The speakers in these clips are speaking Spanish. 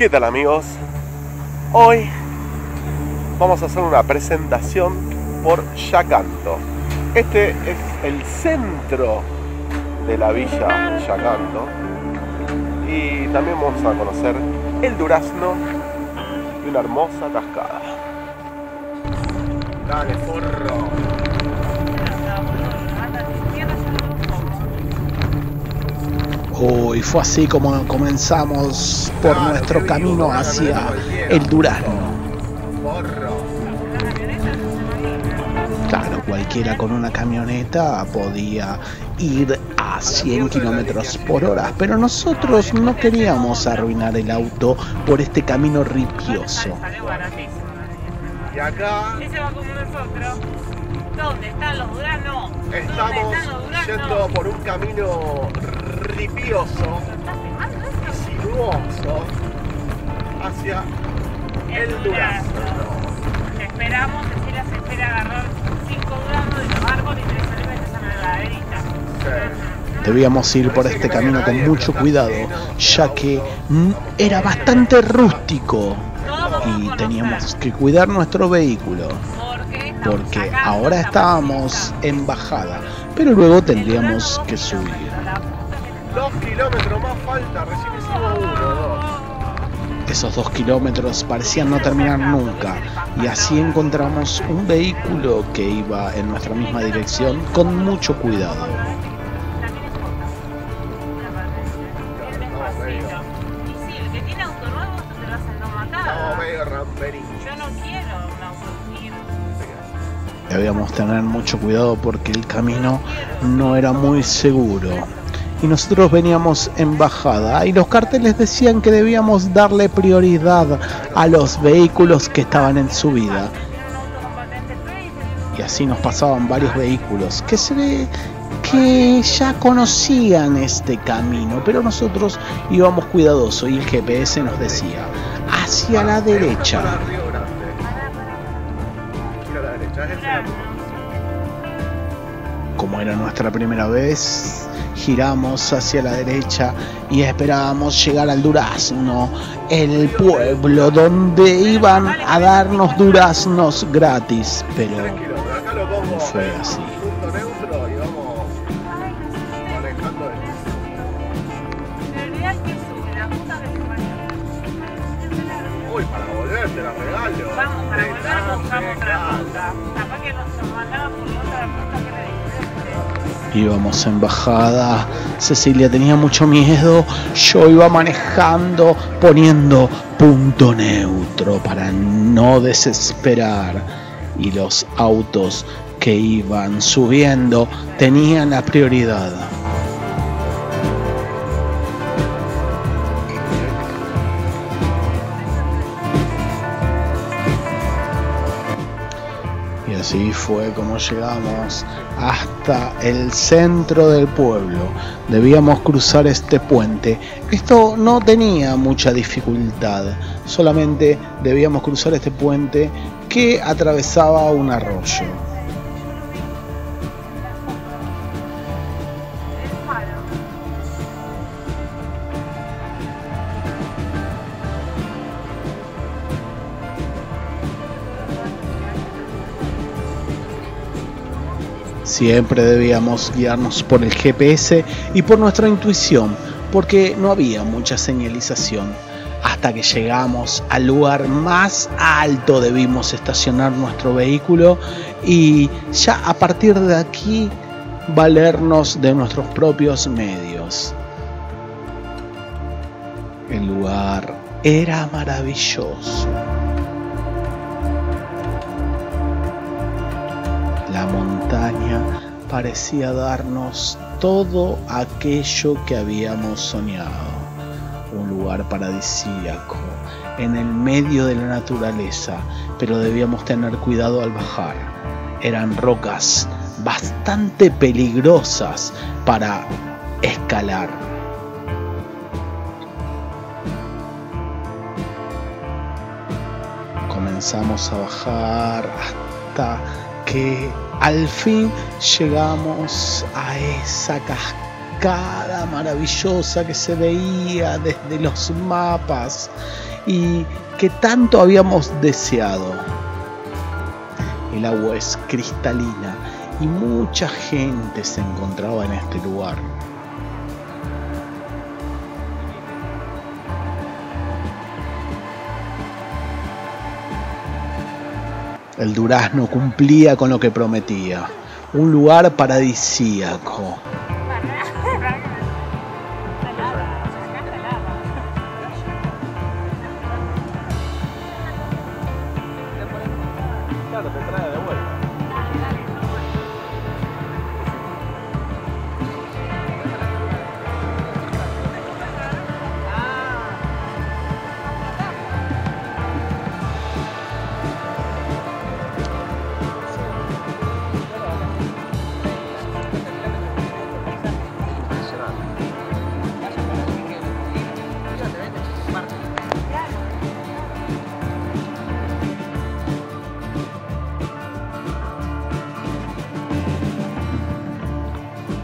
¿Qué tal amigos? Hoy vamos a hacer una presentación por Yacanto. Este es el centro de la villa Yacanto y también vamos a conocer el durazno y una hermosa cascada. Dale, forro. Y fue así como comenzamos por nuestro camino hacia el Durazno. Claro, cualquiera con una camioneta podía ir a 100 kilómetros por hora, pero nosotros no queríamos arruinar el auto por este camino ripioso. Y acá. ¿Dónde están los duranos? Estamos yendo por un camino ripioso y sinuoso hacia el durazno. Te esperamos, Cecilia se espera agarrar cinco duraznos de los árboles y tres olives a la laderita. Sí. Debíamos ir por este camino con mucho cuidado, ya que era bastante rústico y teníamos que cuidar nuestro vehículo porque ahora estábamos en bajada, pero luego tendríamos que subir. Dos kilómetros más falta, recién hicimos uno, dos. Esos dos kilómetros parecían no terminar nunca y así encontramos un vehículo que iba en nuestra misma dirección con mucho cuidado. Debíamos tener mucho cuidado porque el camino no era muy seguro. Y nosotros veníamos en bajada y los carteles decían que debíamos darle prioridad a los vehículos que estaban en subida. Y así nos pasaban varios vehículos que se ve que ya conocían este camino, pero nosotros íbamos cuidadosos y el GPS nos decía hacia la derecha. Como era nuestra primera vez, giramos hacia la derecha y esperábamos llegar al durazno, el pueblo donde iban a darnos duraznos gratis, pero Tres kilómetros. Acá lo pongo no fue así. punto neutro y vamos manejando el Prioridad que sube, la puta que se Uy, para volver te la regalo. Vamos, para volver la buscamos otra ruta. Capaz que nos mandaba por otra ruta. Íbamos en bajada, Cecilia tenía mucho miedo, yo iba manejando poniendo punto neutro para no desesperar. Y los autos que iban subiendo tenían la prioridad. Así fue como llegamos hasta el centro del pueblo. Debíamos cruzar este puente. Esto no tenía mucha dificultad, solamente debíamos cruzar este puente que atravesaba un arroyo. Siempre debíamos guiarnos por el GPS y por nuestra intuición, porque no había mucha señalización. Hasta que llegamos al lugar más alto debimos estacionar nuestro vehículo y ya a partir de aquí valernos de nuestros propios medios. El lugar era maravilloso. Montaña parecía darnos todo aquello que habíamos soñado. Un lugar paradisíaco, en el medio de la naturaleza, pero debíamos tener cuidado al bajar. Eran rocas bastante peligrosas para escalar. Comenzamos a bajar hasta que al fin llegamos a esa cascada maravillosa que se veía desde los mapas y que tanto habíamos deseado. El agua es cristalina y mucha gente se encontraba en este lugar. El durazno cumplía con lo que prometía, un lugar paradisíaco.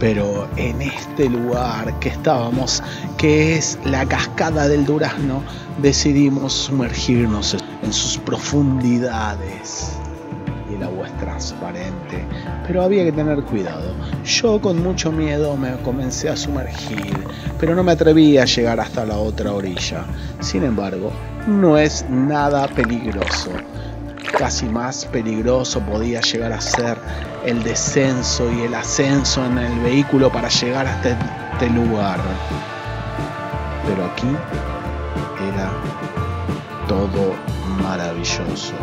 Pero en este lugar que estábamos, que es la cascada del Durazno, decidimos sumergirnos en sus profundidades. Y el agua es transparente, pero había que tener cuidado. Yo con mucho miedo me comencé a sumergir, pero no me atreví a llegar hasta la otra orilla. Sin embargo, no es nada peligroso casi más peligroso podía llegar a ser el descenso y el ascenso en el vehículo para llegar hasta este lugar. Pero aquí era todo maravilloso.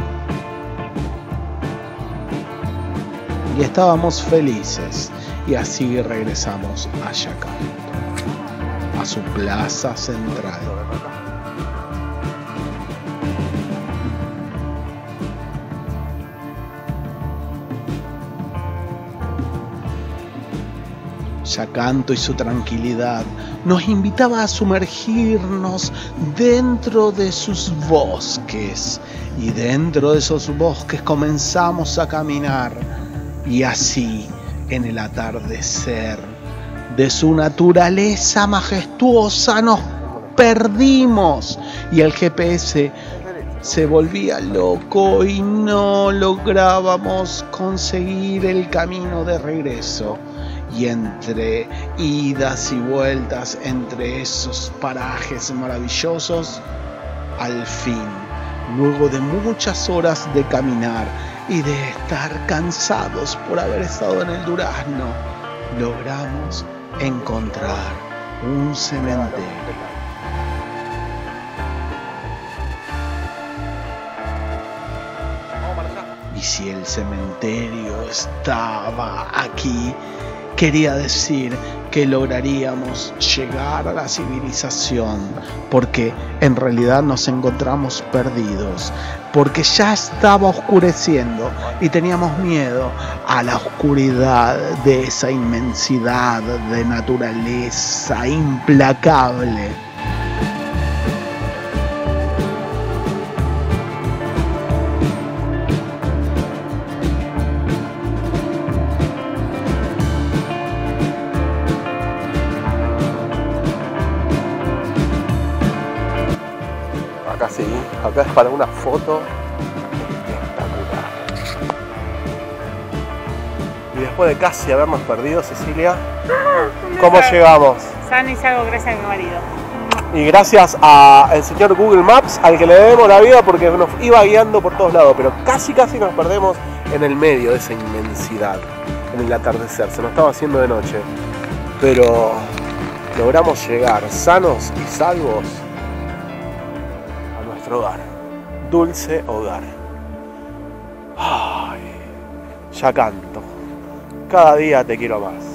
Y estábamos felices y así regresamos a Yacanto, a su plaza central. Yacanto y su tranquilidad nos invitaba a sumergirnos dentro de sus bosques. Y dentro de esos bosques comenzamos a caminar. Y así en el atardecer de su naturaleza majestuosa nos perdimos. Y el GPS se volvía loco y no lográbamos conseguir el camino de regreso y entre idas y vueltas entre esos parajes maravillosos, al fin, luego de muchas horas de caminar y de estar cansados por haber estado en el durazno, logramos encontrar un cementerio. Y si el cementerio estaba aquí, quería decir que lograríamos llegar a la civilización, porque en realidad nos encontramos perdidos, porque ya estaba oscureciendo y teníamos miedo a la oscuridad de esa inmensidad de naturaleza implacable acá es para una foto espectacular. Y después de casi habernos perdido, Cecilia, ¿cómo llegamos? Sano y salgo gracias a mi marido. Y gracias al señor Google Maps, al que le debemos la vida porque nos iba guiando por todos lados, pero casi casi nos perdemos en el medio de esa inmensidad, en el atardecer. Se nos estaba haciendo de noche, pero logramos llegar sanos y salvos hogar. Dulce hogar. Ay, ya canto. Cada día te quiero más.